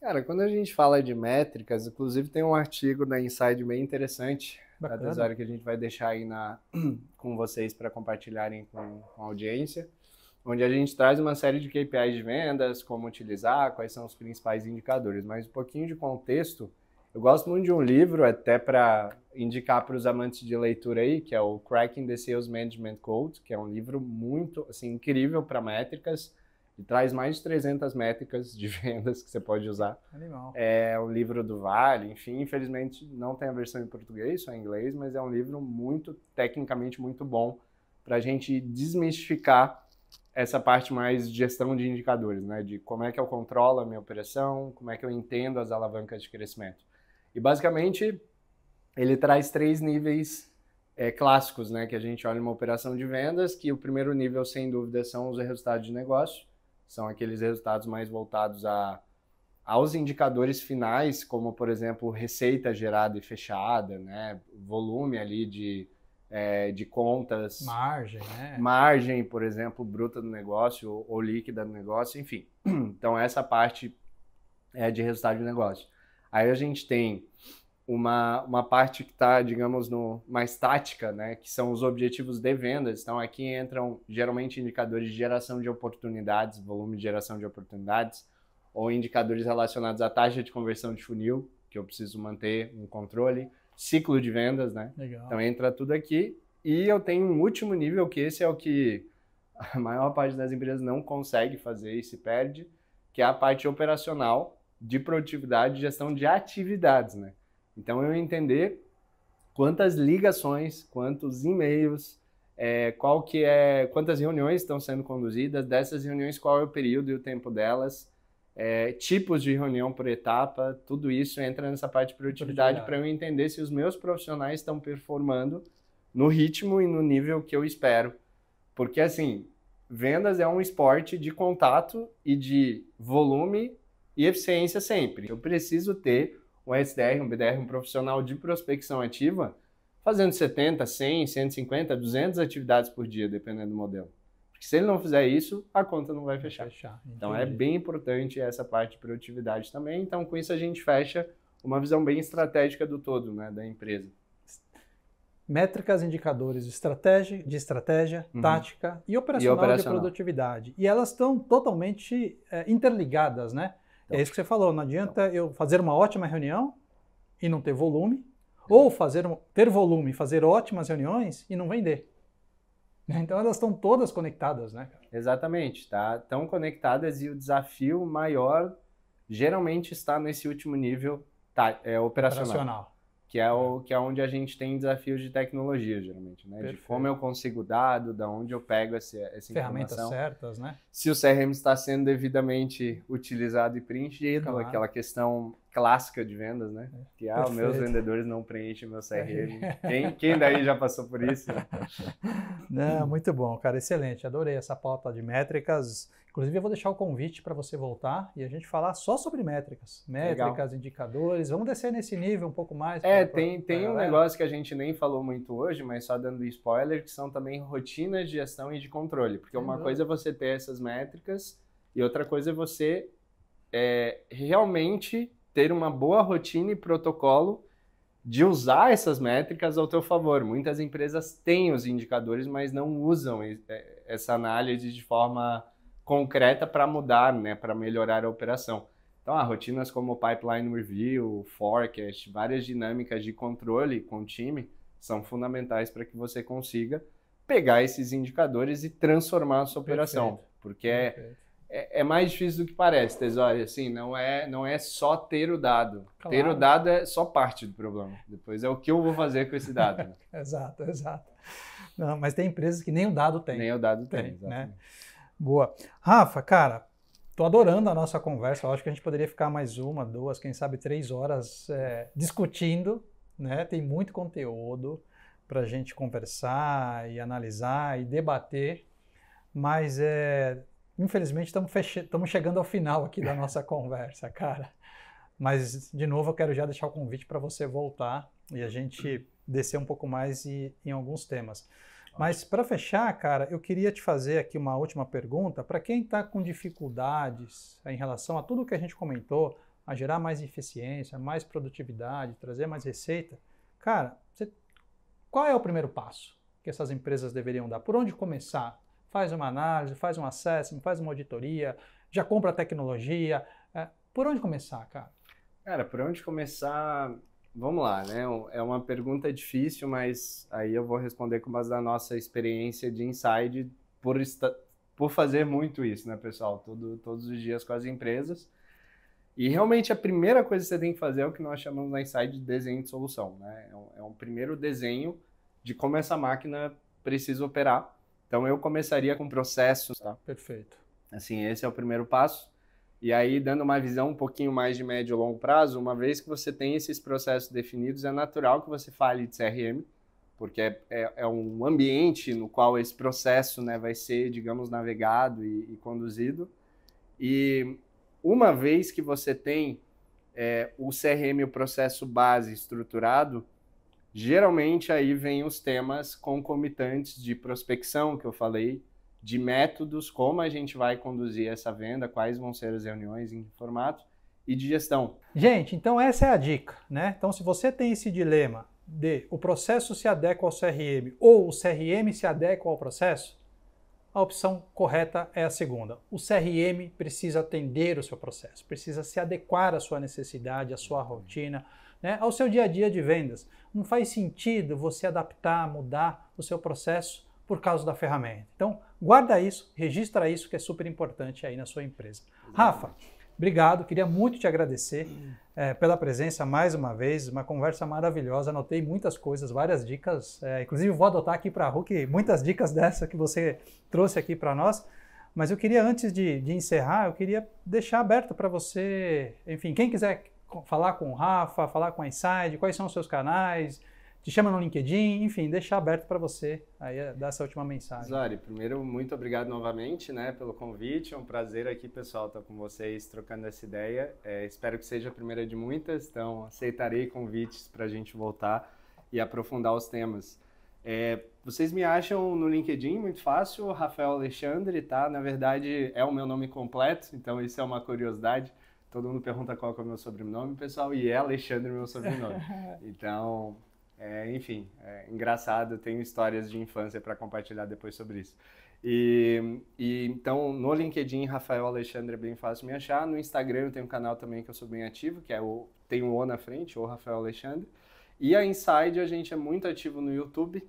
Cara, quando a gente fala de métricas, inclusive tem um artigo da Inside bem interessante, da Bacana. Tesouro, que a gente vai deixar aí na, com vocês para compartilharem com, com a audiência, onde a gente traz uma série de KPIs de vendas, como utilizar, quais são os principais indicadores. Mas um pouquinho de contexto, eu gosto muito de um livro, até para indicar para os amantes de leitura aí, que é o Cracking the Sales Management Code, que é um livro muito assim, incrível para métricas, e traz mais de 300 métricas de vendas que você pode usar. Animal. É o livro do Vale, enfim, infelizmente não tem a versão em português, só em inglês, mas é um livro muito, tecnicamente muito bom para a gente desmistificar essa parte mais de gestão de indicadores, né? De como é que eu controlo a minha operação, como é que eu entendo as alavancas de crescimento. E basicamente ele traz três níveis é, clássicos, né? Que a gente olha uma operação de vendas, que o primeiro nível, sem dúvida, são os resultados de negócio, são aqueles resultados mais voltados a aos indicadores finais, como por exemplo receita gerada e fechada, né, volume ali de, é, de contas. Margem, né? Margem, por exemplo, bruta do negócio ou, ou líquida do negócio, enfim. Então, essa parte é de resultado de negócio. Aí a gente tem uma, uma parte que está, digamos, no, mais tática, né, que são os objetivos de vendas. Então, aqui entram geralmente indicadores de geração de oportunidades, volume de geração de oportunidades, ou indicadores relacionados à taxa de conversão de funil, que eu preciso manter um controle, ciclo de vendas, né? Legal. Então, entra tudo aqui. E eu tenho um último nível, que esse é o que a maior parte das empresas não consegue fazer e se perde, que é a parte operacional de produtividade e gestão de atividades, né? Então, eu entender quantas ligações, quantos e-mails, é, qual que é, quantas reuniões estão sendo conduzidas, dessas reuniões qual é o período e o tempo delas, é, tipos de reunião por etapa, tudo isso entra nessa parte de produtividade para eu entender se os meus profissionais estão performando no ritmo e no nível que eu espero. Porque assim, vendas é um esporte de contato e de volume e eficiência sempre. Eu preciso ter um SDR, um BDR, um profissional de prospecção ativa, fazendo 70, 100, 150, 200 atividades por dia, dependendo do modelo. Porque se ele não fizer isso, a conta não vai fechar. fechar então é bem importante essa parte de produtividade também. Então com isso a gente fecha uma visão bem estratégica do todo, né, da empresa. Métricas, indicadores de estratégia, de estratégia uhum. tática e operacional, e operacional, de produtividade. E elas estão totalmente é, interligadas, né? Então, é isso que você falou, não adianta então. eu fazer uma ótima reunião e não ter volume, ou fazer ter volume e fazer ótimas reuniões e não vender. Então elas estão todas conectadas, né? Exatamente, tá? Estão conectadas e o desafio maior geralmente está nesse último nível tá, é, operacional. operacional que é o que é onde a gente tem desafios de tecnologia geralmente, né? Perfeito. De como eu consigo dado, da onde eu pego essa, essa Ferramentas informação. certas, né? Se o CRM está sendo devidamente utilizado e preenchido, claro. aquela questão clássica de vendas, né? É. Que ah, meus vendedores não preenchem meu CRM. quem, quem daí já passou por isso? Não, muito bom, cara, excelente. Adorei essa pauta de métricas Inclusive, eu vou deixar o convite para você voltar e a gente falar só sobre métricas. Métricas, Legal. indicadores. Vamos descer nesse nível um pouco mais. É, pra, tem, pra tem um negócio que a gente nem falou muito hoje, mas só dando spoiler, que são também rotinas de gestão e de controle. Porque uma coisa é você ter essas métricas e outra coisa é você é, realmente ter uma boa rotina e protocolo de usar essas métricas ao teu favor. Muitas empresas têm os indicadores, mas não usam é, essa análise de forma concreta para mudar, né, para melhorar a operação. Então, há rotinas como pipeline review, forecast, várias dinâmicas de controle com o time são fundamentais para que você consiga pegar esses indicadores e transformar a sua operação, Perfeito. porque é, é, é, mais difícil do que parece, Tesório. Assim, não é, não é só ter o dado. Claro. Ter o dado é só parte do problema. Depois é o que eu vou fazer com esse dado. Né? exato, exato. Não, mas tem empresas que nem o dado tem. Nem o dado tem, tem né? Boa. Rafa, cara, tô adorando a nossa conversa. Eu acho que a gente poderia ficar mais uma, duas, quem sabe três horas é, discutindo, né? Tem muito conteúdo para a gente conversar e analisar e debater, mas é, infelizmente estamos chegando ao final aqui da nossa conversa, cara. Mas, de novo, eu quero já deixar o convite para você voltar e a gente descer um pouco mais e, em alguns temas. Mas para fechar, cara, eu queria te fazer aqui uma última pergunta. Para quem está com dificuldades em relação a tudo que a gente comentou, a gerar mais eficiência, mais produtividade, trazer mais receita, cara, você, qual é o primeiro passo que essas empresas deveriam dar? Por onde começar? Faz uma análise, faz um assessment, faz uma auditoria, já compra tecnologia. É, por onde começar, cara? Cara, por onde começar? Vamos lá, né? É uma pergunta difícil, mas aí eu vou responder com base na nossa experiência de inside por, por fazer muito isso, né, pessoal? Todo, todos os dias com as empresas. E realmente a primeira coisa que você tem que fazer é o que nós chamamos na Inside de desenho de solução, né? É um, é um primeiro desenho de como essa máquina precisa operar. Então eu começaria com processos, tá? Perfeito. Assim, esse é o primeiro passo. E aí, dando uma visão um pouquinho mais de médio e longo prazo, uma vez que você tem esses processos definidos, é natural que você fale de CRM, porque é, é, é um ambiente no qual esse processo né, vai ser, digamos, navegado e, e conduzido. E uma vez que você tem é, o CRM, o processo base estruturado, Geralmente aí vem os temas concomitantes de prospecção que eu falei, de métodos, como a gente vai conduzir essa venda, quais vão ser as reuniões, em que formato, e de gestão. Gente, então essa é a dica, né? Então se você tem esse dilema de o processo se adequa ao CRM ou o CRM se adequa ao processo, a opção correta é a segunda. O CRM precisa atender o seu processo, precisa se adequar à sua necessidade, à sua rotina, né, ao seu dia a dia de vendas. Não faz sentido você adaptar, mudar o seu processo por causa da ferramenta. Então, guarda isso, registra isso que é super importante aí na sua empresa. Rafa, obrigado, queria muito te agradecer é, pela presença mais uma vez, uma conversa maravilhosa, anotei muitas coisas, várias dicas, é, inclusive vou adotar aqui para a Hulk muitas dicas dessa que você trouxe aqui para nós. Mas eu queria, antes de, de encerrar, eu queria deixar aberto para você, enfim, quem quiser falar com o Rafa, falar com a Inside, quais são os seus canais, te chama no LinkedIn, enfim, deixar aberto para você aí eh, dar essa última mensagem. Zori, primeiro, muito obrigado novamente né, pelo convite, é um prazer aqui, pessoal, estar com vocês trocando essa ideia. É, espero que seja a primeira de muitas, então aceitarei convites para a gente voltar e aprofundar os temas. É, vocês me acham no LinkedIn, muito fácil, Rafael Alexandre, tá? Na verdade, é o meu nome completo, então isso é uma curiosidade. Todo mundo pergunta qual é o meu sobrenome, pessoal, e é Alexandre meu sobrenome. Então, é, enfim, é engraçado, tenho histórias de infância para compartilhar depois sobre isso. E, e, então no LinkedIn Rafael Alexandre é bem fácil me achar. No Instagram eu tenho um canal também que eu sou bem ativo, que é o tem o O na frente, o Rafael Alexandre. E a Inside a gente é muito ativo no YouTube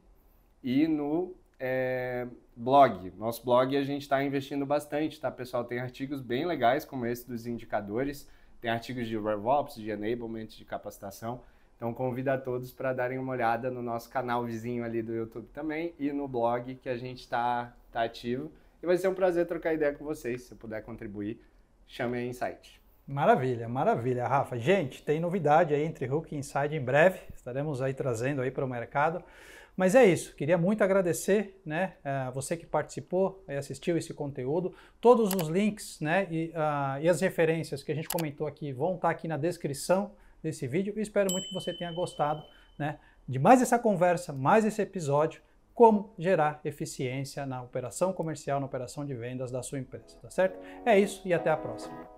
e no é, blog. Nosso blog a gente está investindo bastante, tá, pessoal? Tem artigos bem legais, como esse dos indicadores, tem artigos de RevOps, de enablement, de capacitação. Então convido a todos para darem uma olhada no nosso canal vizinho ali do YouTube também e no blog que a gente está tá ativo. E vai ser um prazer trocar ideia com vocês. Se eu puder contribuir, chame a Insight. Maravilha, maravilha, Rafa. Gente, tem novidade aí entre Hook e Inside em breve. Estaremos aí trazendo aí para o mercado. Mas é isso, queria muito agradecer né, a você que participou e assistiu esse conteúdo. Todos os links né, e, uh, e as referências que a gente comentou aqui vão estar aqui na descrição desse vídeo. E espero muito que você tenha gostado né, de mais essa conversa, mais esse episódio, como gerar eficiência na operação comercial, na operação de vendas da sua empresa, tá certo? É isso e até a próxima.